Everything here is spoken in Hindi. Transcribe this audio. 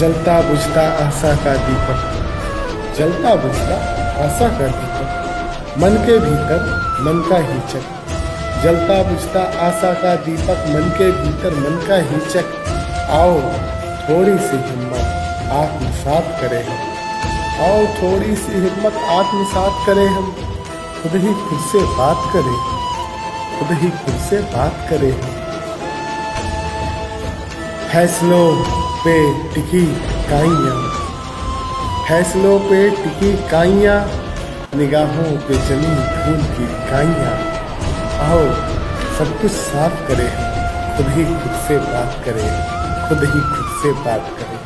जलता बुझता आशा का दीपक। जलता बुझता आशा का दीपक। मन के भीतर मन का हिचक। जलता बुझता आशा का दीपक, मन के भीतर मन का हिचक। आओ थोड़ी सी हिम्मत आत्मसात करें हम। आओ थोड़ी सी हिम्मत आत्मसात करें हम। खुद ही खुद से बात करें। खुद ही खुद से बात करें हम। फैसलों पे टिकी काइयाँ फैसलों पे टिकी काइयाँ निगाहों पे जमी धूल की काइयाँ आओ, सब कुछ साफ़ करें, खुद ही खुद से बात करें, खुद ही खुद से बात करें।